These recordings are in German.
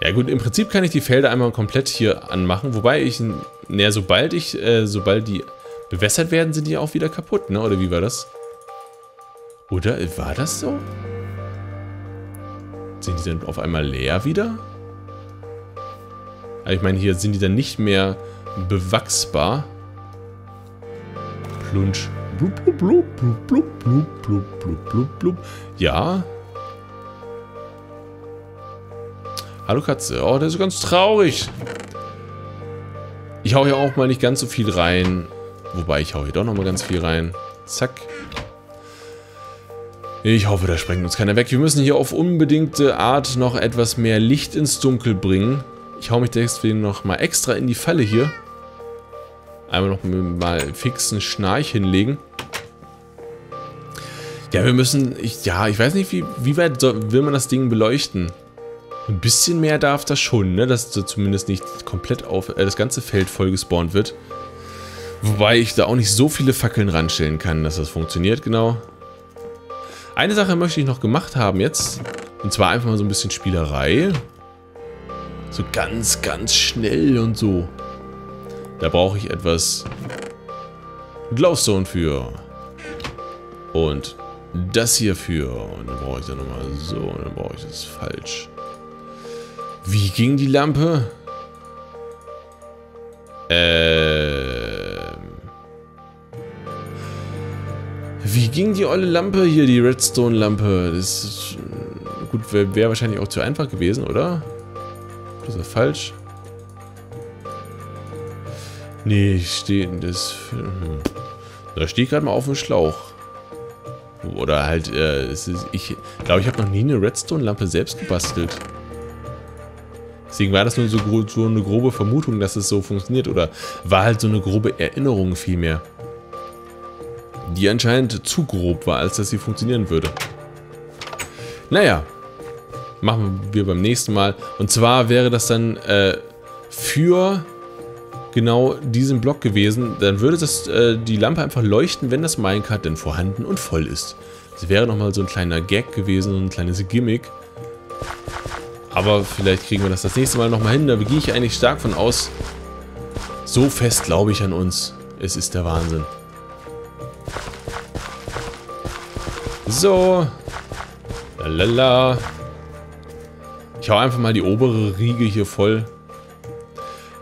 Ja gut, im Prinzip kann ich die Felder einmal komplett hier anmachen, wobei ich, naja, sobald ich, äh, sobald die bewässert werden, sind die auch wieder kaputt, ne? Oder wie war das? Oder war das so? Sind die dann auf einmal leer wieder? Also ich meine, hier sind die dann nicht mehr bewachsbar. Plunsch. Blub, blub, blub, blub, blub, blub, blub, blub, blub. Ja. Hallo Katze. Oh, der ist ganz traurig. Ich hau hier auch mal nicht ganz so viel rein. Wobei, ich hau hier doch noch mal ganz viel rein. Zack. Ich hoffe, da sprengt uns keiner weg. Wir müssen hier auf unbedingte Art noch etwas mehr Licht ins Dunkel bringen. Ich hau mich deswegen noch mal extra in die Falle hier. Einmal noch mal fixen Schnarch hinlegen. Ja, wir müssen... Ich, ja, ich weiß nicht, wie, wie weit soll, will man das Ding beleuchten? Ein bisschen mehr darf das schon, ne? Dass da zumindest nicht komplett auf äh, das ganze Feld voll gespawnt wird. Wobei ich da auch nicht so viele Fackeln ranstellen kann, dass das funktioniert, genau. Eine Sache möchte ich noch gemacht haben jetzt. Und zwar einfach mal so ein bisschen Spielerei. So ganz, ganz schnell und so. Da brauche ich etwas Glowstone für. Und das hier für. Und dann brauche ich dann nochmal so. Und dann brauche ich das falsch. Wie ging die Lampe? Ähm. Wie ging die olle Lampe hier, die Redstone-Lampe? Das ist, gut, wäre wär wahrscheinlich auch zu einfach gewesen, oder? Das ist falsch. Nee, ich stehe das. Hm. Da stehe ich gerade mal auf dem Schlauch. Oder halt, äh, ist, ich glaube, ich habe noch nie eine Redstone-Lampe selbst gebastelt. Deswegen war das nur so, so, eine grobe Vermutung, dass es so funktioniert. Oder war halt so eine grobe Erinnerung vielmehr. Die anscheinend zu grob war, als dass sie funktionieren würde. Naja. Machen wir beim nächsten Mal. Und zwar wäre das dann äh, für genau diesen Block gewesen. Dann würde das, äh, die Lampe einfach leuchten, wenn das Minecart denn vorhanden und voll ist. Das wäre nochmal so ein kleiner Gag gewesen, so ein kleines Gimmick. Aber vielleicht kriegen wir das das nächste Mal nochmal hin. Da gehe ich eigentlich stark von aus. So fest glaube ich an uns. Es ist der Wahnsinn. So. Lalala. Ich hau einfach mal die obere Riege hier voll.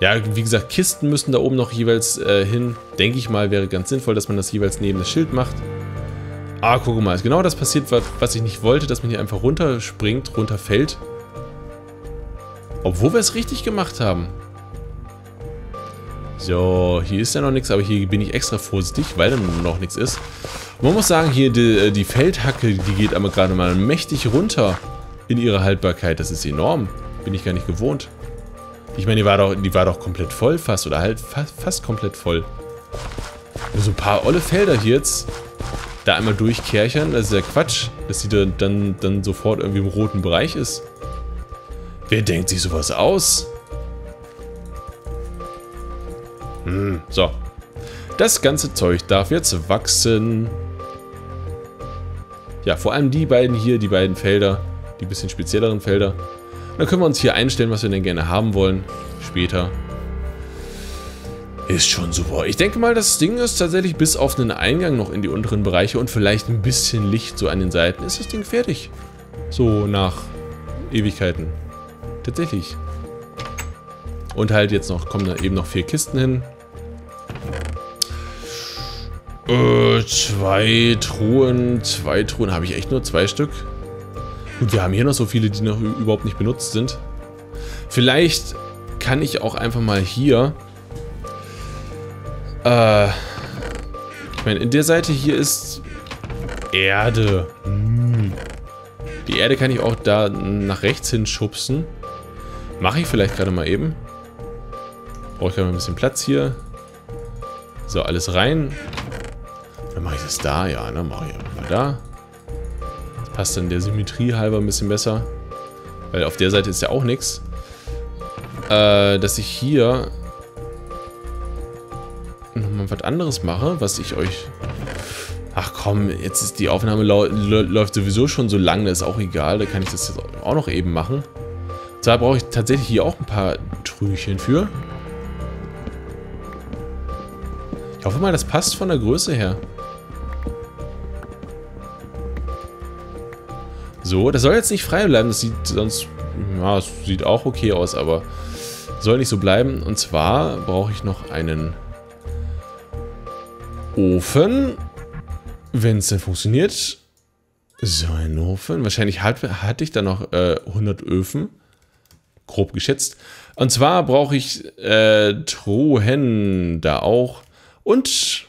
Ja, wie gesagt, Kisten müssen da oben noch jeweils äh, hin. Denke ich mal, wäre ganz sinnvoll, dass man das jeweils neben das Schild macht. Ah, guck mal, ist genau das passiert, was ich nicht wollte, dass man hier einfach runterspringt, runterfällt. Obwohl wir es richtig gemacht haben. So, hier ist ja noch nichts, aber hier bin ich extra vorsichtig, weil da noch nichts ist. man muss sagen, hier die, äh, die Feldhacke, die geht aber gerade mal mächtig runter in ihre Haltbarkeit. Das ist enorm. Bin ich gar nicht gewohnt. Ich meine, die war doch, die war doch komplett voll fast. Oder halt fast, fast komplett voll. Nur so ein paar olle Felder hier jetzt da einmal durchkerchern. Das ist ja Quatsch, dass die dann, dann sofort irgendwie im roten Bereich ist. Wer denkt sich sowas aus? Hm, so. Das ganze Zeug darf jetzt wachsen. Ja, vor allem die beiden hier, die beiden Felder, die bisschen spezielleren Felder. Dann können wir uns hier einstellen, was wir denn gerne haben wollen. Später. Ist schon super. Ich denke mal, das Ding ist tatsächlich bis auf einen Eingang noch in die unteren Bereiche und vielleicht ein bisschen Licht so an den Seiten. Ist das Ding fertig. So nach Ewigkeiten. Tatsächlich. Und halt jetzt noch, kommen da eben noch vier Kisten hin. Äh, zwei Truhen, zwei Truhen. Habe ich echt nur zwei Stück? Gut, wir haben hier noch so viele, die noch überhaupt nicht benutzt sind. Vielleicht kann ich auch einfach mal hier... Äh, ich meine, in der Seite hier ist Erde. Hm. Die Erde kann ich auch da nach rechts hin schubsen. Mache ich vielleicht gerade mal eben. Brauche ich gerade mal ein bisschen Platz hier. So, alles rein. Dann mache ich das da. Ja, dann mache ich mal da. Das passt dann der Symmetrie halber ein bisschen besser. Weil auf der Seite ist ja auch nichts. Äh, dass ich hier nochmal was anderes mache, was ich euch... Ach komm, jetzt ist die Aufnahme läuft sowieso schon so lang, das ist auch egal. Da kann ich das jetzt auch noch eben machen. Da brauche ich tatsächlich hier auch ein paar Trüchen für. Ich hoffe mal, das passt von der Größe her. So, das soll jetzt nicht frei bleiben. Das sieht sonst... Ja, es sieht auch okay aus, aber soll nicht so bleiben. Und zwar brauche ich noch einen Ofen. Wenn es denn funktioniert. So ein Ofen. Wahrscheinlich hatte, hatte ich da noch äh, 100 Öfen. Grob geschätzt. Und zwar brauche ich äh, Truhen da auch. Und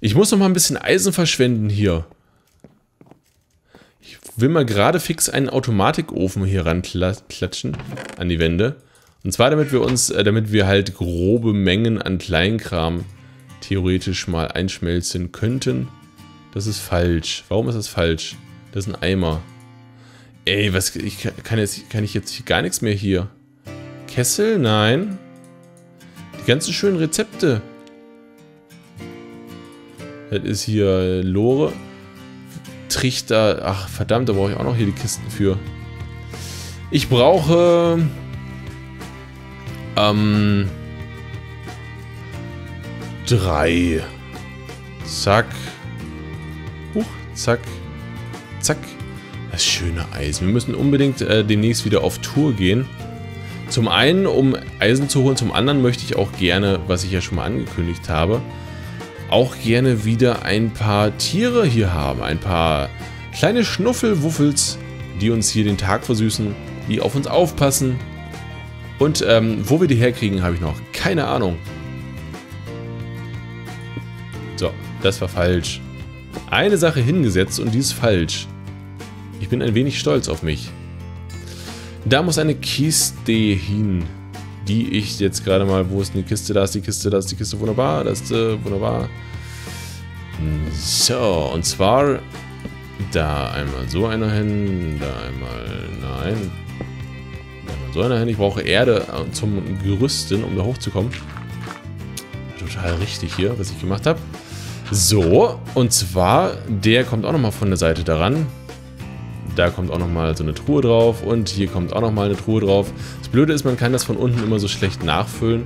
ich muss noch mal ein bisschen Eisen verschwenden hier will mal gerade fix einen Automatikofen hier ranklatschen an die Wände. Und zwar damit wir uns, äh, damit wir halt grobe Mengen an Kleinkram theoretisch mal einschmelzen könnten. Das ist falsch. Warum ist das falsch? Das ist ein Eimer. Ey, was, ich kann jetzt, kann ich jetzt gar nichts mehr hier. Kessel? Nein. Die ganzen schönen Rezepte. Das ist hier Lore. Trichter. Ach, verdammt, da brauche ich auch noch hier die Kisten für. Ich brauche... Ähm... Drei. Zack. Huch, zack. Zack. Das schöne Eisen. Wir müssen unbedingt äh, demnächst wieder auf Tour gehen. Zum einen, um Eisen zu holen, zum anderen möchte ich auch gerne, was ich ja schon mal angekündigt habe, auch gerne wieder ein paar Tiere hier haben. Ein paar kleine Schnuffelwuffels, die uns hier den Tag versüßen, die auf uns aufpassen. Und ähm, wo wir die herkriegen, habe ich noch keine Ahnung. So, das war falsch. Eine Sache hingesetzt und die ist falsch. Ich bin ein wenig stolz auf mich. Da muss eine Kiste hin die ich jetzt gerade mal, wo ist die Kiste? Da ist die Kiste, da ist die Kiste, wunderbar, das ist äh, wunderbar. So, und zwar da einmal so einer hin, da einmal, nein, da einmal so einer hin. Ich brauche Erde äh, zum Gerüsten, um da hochzukommen. Total richtig hier, was ich gemacht habe. So, und zwar, der kommt auch nochmal von der Seite daran. Da kommt auch nochmal so eine Truhe drauf und hier kommt auch nochmal eine Truhe drauf. Das Blöde ist, man kann das von unten immer so schlecht nachfüllen.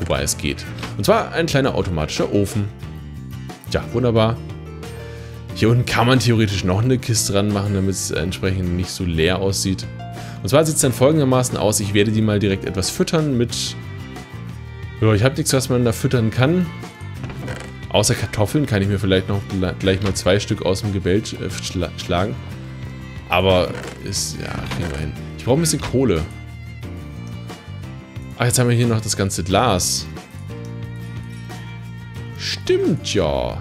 Wobei es geht. Und zwar ein kleiner automatischer Ofen. Ja, wunderbar. Hier unten kann man theoretisch noch eine Kiste dran machen, damit es entsprechend nicht so leer aussieht. Und zwar sieht es dann folgendermaßen aus. Ich werde die mal direkt etwas füttern mit... Ja, ich habe nichts, was man da füttern kann. Außer Kartoffeln kann ich mir vielleicht noch gleich mal zwei Stück aus dem Gebälk äh, schlagen. Aber ist, ja, kriegen wir hin. Ich brauche ein bisschen Kohle. Ach, jetzt haben wir hier noch das ganze Glas. Stimmt ja.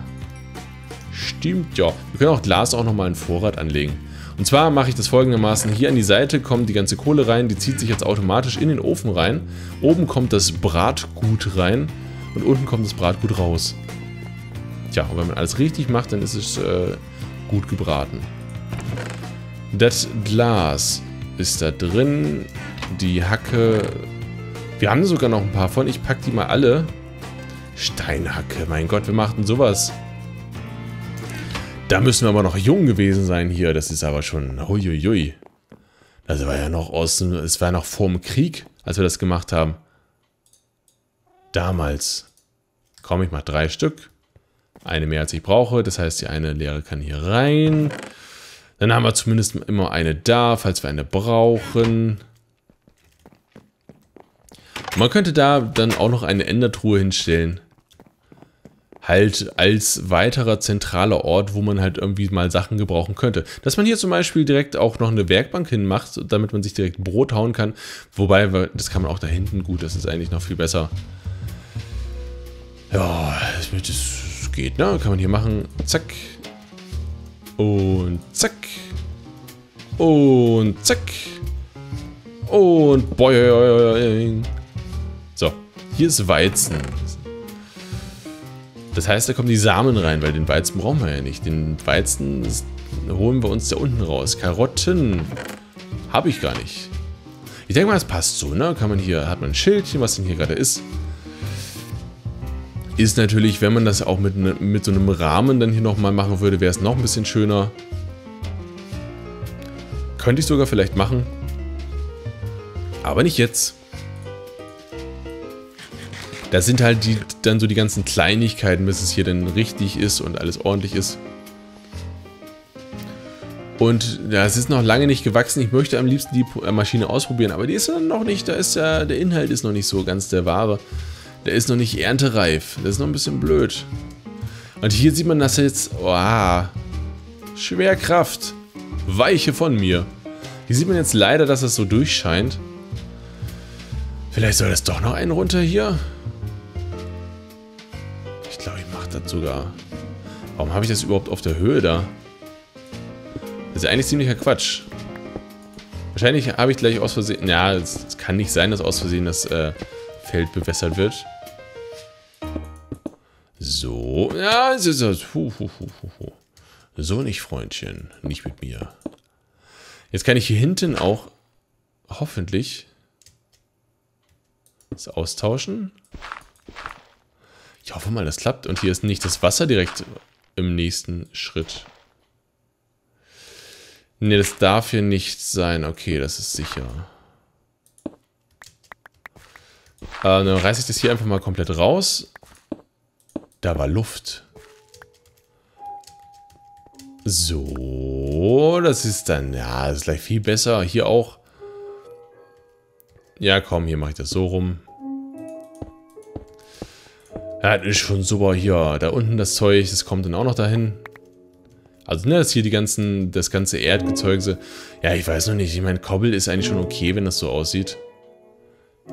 Stimmt ja. Wir können auch Glas auch nochmal in Vorrat anlegen. Und zwar mache ich das folgendermaßen. Hier an die Seite kommt die ganze Kohle rein. Die zieht sich jetzt automatisch in den Ofen rein. Oben kommt das Bratgut rein. Und unten kommt das Bratgut raus. Tja, und wenn man alles richtig macht, dann ist es äh, gut gebraten. Das Glas ist da drin. Die Hacke. Wir haben sogar noch ein paar von. Ich packe die mal alle. Steinhacke. Mein Gott, wir machten sowas. Da müssen wir aber noch jung gewesen sein hier. Das ist aber schon... Huiuiui. Das war ja noch aus. Es war noch vor dem Krieg, als wir das gemacht haben. Damals. Komm, ich mach drei Stück. Eine mehr als ich brauche. Das heißt, die eine leere kann hier rein. Dann haben wir zumindest immer eine da, falls wir eine brauchen. Man könnte da dann auch noch eine Endertruhe hinstellen. Halt als weiterer zentraler Ort, wo man halt irgendwie mal Sachen gebrauchen könnte. Dass man hier zum Beispiel direkt auch noch eine Werkbank hinmacht, damit man sich direkt Brot hauen kann. Wobei, das kann man auch da hinten gut, das ist eigentlich noch viel besser. Ja, das geht, ne? Kann man hier machen. Zack. Und zack. Und zack. Und boing. So, hier ist Weizen. Das heißt, da kommen die Samen rein, weil den Weizen brauchen wir ja nicht. Den Weizen holen wir uns da unten raus. Karotten habe ich gar nicht. Ich denke mal, das passt so, ne? Kann man hier, hat man ein Schildchen, was denn hier gerade ist. Ist natürlich, wenn man das auch mit, ne, mit so einem Rahmen dann hier nochmal machen würde, wäre es noch ein bisschen schöner. Könnte ich sogar vielleicht machen. Aber nicht jetzt. Das sind halt die, dann so die ganzen Kleinigkeiten, bis es hier dann richtig ist und alles ordentlich ist. Und ja, es ist noch lange nicht gewachsen. Ich möchte am liebsten die äh, Maschine ausprobieren, aber die ist ja noch nicht, da ist ja, der Inhalt ist noch nicht so ganz der wahre. Der ist noch nicht erntereif. Das ist noch ein bisschen blöd. Und hier sieht man das jetzt, oh, Schwerkraft. Weiche von mir. Hier sieht man jetzt leider, dass es so durchscheint. Vielleicht soll das doch noch einen runter hier. Ich glaube, ich mache das sogar. Warum habe ich das überhaupt auf der Höhe da? Das ist eigentlich ziemlicher Quatsch. Wahrscheinlich habe ich gleich aus Versehen... Ja, es, kann nicht sein, dass aus Versehen das äh, Feld bewässert wird. Ja, es ist das. So nicht, Freundchen. Nicht mit mir. Jetzt kann ich hier hinten auch hoffentlich das austauschen. Ich hoffe mal, das klappt. Und hier ist nicht das Wasser direkt im nächsten Schritt. Ne, das darf hier nicht sein. Okay, das ist sicher. Äh, dann reiße ich das hier einfach mal komplett raus. Da war Luft. So, das ist dann, ja, das ist gleich viel besser. Hier auch. Ja, komm, hier mache ich das so rum. Ja, das ist schon super hier. Da unten das Zeug, das kommt dann auch noch dahin. Also, ne, das hier die ganzen, das ganze Erdgezeuge. Ja, ich weiß noch nicht. Ich meine, Kobbel ist eigentlich schon okay, wenn das so aussieht.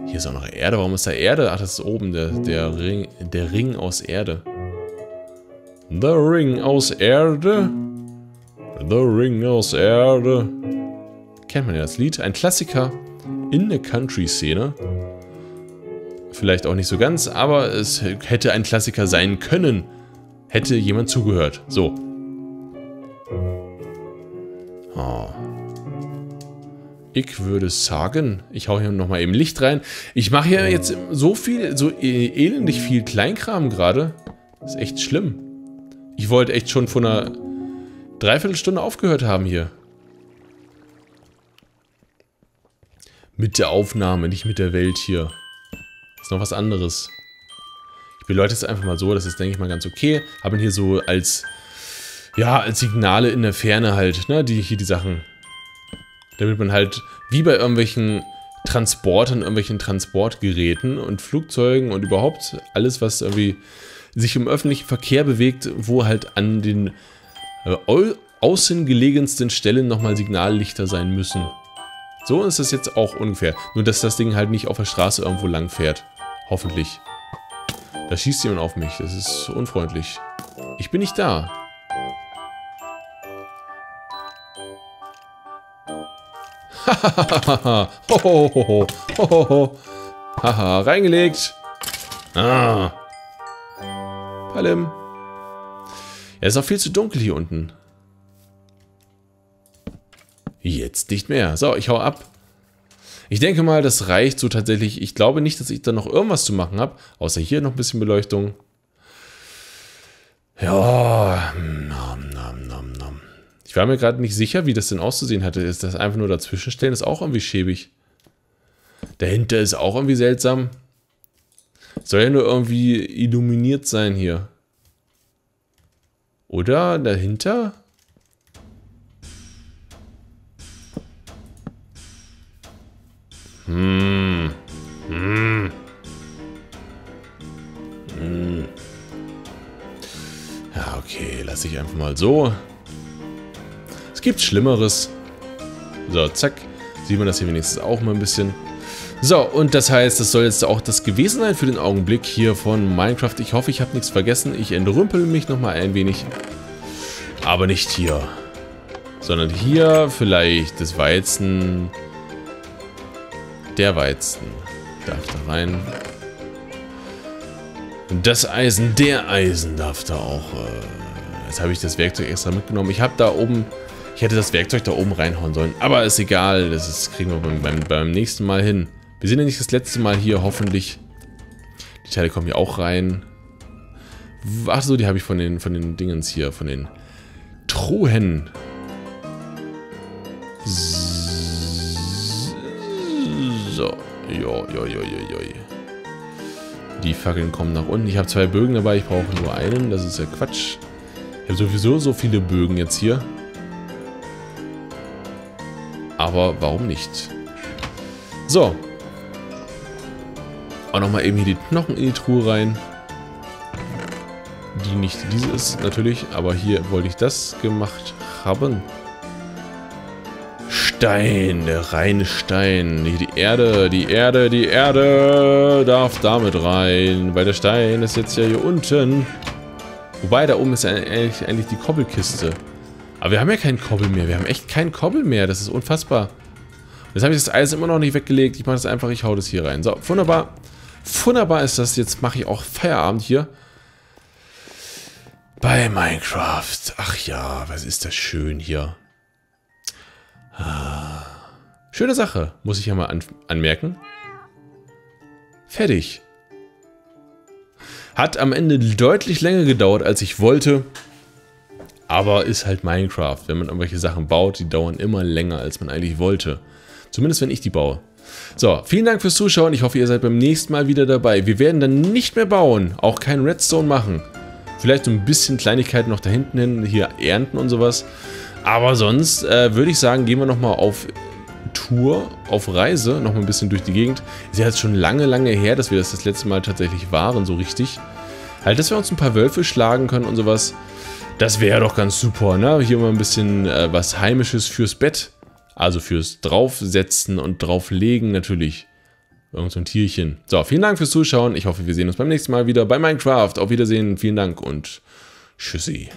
Hier ist auch noch Erde. Warum ist da Erde? Ach, das ist oben, der, der, Ring, der Ring aus Erde. The Ring aus Erde. The Ring aus Erde. Kennt man ja das Lied. Ein Klassiker in der Country-Szene. Vielleicht auch nicht so ganz, aber es hätte ein Klassiker sein können. Hätte jemand zugehört. So. Oh. Ich würde sagen, ich hau hier nochmal eben Licht rein. Ich mache hier jetzt so viel, so e-, elendig viel Kleinkram gerade. ist echt schlimm. Ich wollte echt schon vor einer Dreiviertelstunde aufgehört haben hier. Mit der Aufnahme, nicht mit der Welt hier. Ist noch was anderes. Ich beleuchte es einfach mal so, das ist, denke ich mal, ganz okay. Haben hier so als, ja, als Signale in der Ferne halt, ne, die hier die Sachen. Damit man halt, wie bei irgendwelchen Transportern, irgendwelchen Transportgeräten und Flugzeugen und überhaupt alles, was irgendwie sich im öffentlichen Verkehr bewegt, wo halt an den äh, außen gelegensten Stellen nochmal Signallichter sein müssen. So ist es jetzt auch ungefähr. Nur, dass das Ding halt nicht auf der Straße irgendwo lang fährt. Hoffentlich. Da schießt jemand auf mich. Das ist unfreundlich. Ich bin nicht da. Hahaha. Hohoho. Hohoho. Haha. Reingelegt. Ah. Palim. Ja, ist auch viel zu dunkel hier unten. Jetzt nicht mehr. So, ich hau ab. Ich denke mal, das reicht so tatsächlich. Ich glaube nicht, dass ich da noch irgendwas zu machen habe. Außer hier noch ein bisschen Beleuchtung. Ja, nom, nom, nom. Ich war mir gerade nicht sicher, wie das denn auszusehen hatte. Ist das einfach nur dazwischenstellen? Ist auch irgendwie schäbig. Dahinter ist auch irgendwie seltsam. Soll ja nur irgendwie illuminiert sein hier. Oder dahinter? Hm. Hm. Hm. Ja, okay, lasse ich einfach mal so. Es gibt Schlimmeres. So, zack. Sieht man das hier wenigstens auch mal ein bisschen. So, und das heißt, das soll jetzt auch das gewesen sein für den Augenblick hier von Minecraft. Ich hoffe, ich habe nichts vergessen. Ich entrümpel mich nochmal ein wenig. Aber nicht hier. Sondern hier vielleicht das Weizen. Der Weizen darf da rein. Das Eisen, der Eisen darf da auch. Äh, jetzt habe ich das Werkzeug extra mitgenommen. Ich habe da oben... Ich hätte das Werkzeug da oben reinhauen sollen. Aber ist egal. Das ist, kriegen wir beim, beim, nächsten Mal hin. Wir sind ja nicht das letzte Mal hier, hoffentlich. Die Teile kommen hier auch rein. Achso, die habe ich von den, von den Dingens hier, von den Truhen. So. So. Jo, jo, jo, jo, jo. Die Fackeln kommen nach unten. Ich habe zwei Bögen dabei, ich brauche nur einen. Das ist ja Quatsch. Ich habe sowieso so viele Bögen jetzt hier. Aber warum nicht? So. Auch nochmal eben hier die Knochen in die Truhe rein. Die nicht diese ist, natürlich. Aber hier wollte ich das gemacht haben. Stein, der reine Stein. Die Erde, die Erde, die Erde darf damit rein. Weil der Stein ist jetzt ja hier unten. Wobei, da oben ist eigentlich, eigentlich die Kobbelkiste. Aber wir haben ja keinen Kobbel mehr. Wir haben echt keinen Kobbel mehr. Das ist unfassbar. Jetzt habe ich das Eis immer noch nicht weggelegt. Ich mache das einfach, ich hau das hier rein. So, wunderbar. Wunderbar ist das. Jetzt mache ich auch Feierabend hier. Bei Minecraft. Ach ja, was ist das schön hier. Ah. Schöne Sache, muss ich ja mal an anmerken. Fertig. Hat am Ende deutlich länger gedauert, als ich wollte. Aber ist halt Minecraft. Wenn man irgendwelche Sachen baut, die dauern immer länger, als man eigentlich wollte. Zumindest, wenn ich die baue. So, vielen Dank fürs Zuschauen. Ich hoffe, ihr seid beim nächsten Mal wieder dabei. Wir werden dann nicht mehr bauen, auch kein Redstone machen. Vielleicht so ein bisschen Kleinigkeiten noch da hinten hin, hier ernten und sowas. Aber sonst äh, würde ich sagen, gehen wir nochmal auf Tour, auf Reise, nochmal ein bisschen durch die Gegend. Ist ja jetzt schon lange, lange her, dass wir das das letzte Mal tatsächlich waren, so richtig. Halt, dass wir uns ein paar Wölfe schlagen können und sowas. Das wäre doch ganz super, ne? Hier mal ein bisschen äh, was Heimisches fürs Bett. Also fürs Draufsetzen und Drauflegen natürlich. Irgend so ein Tierchen. So, vielen Dank fürs Zuschauen. Ich hoffe, wir sehen uns beim nächsten Mal wieder bei Minecraft. Auf Wiedersehen, vielen Dank und tschüssi.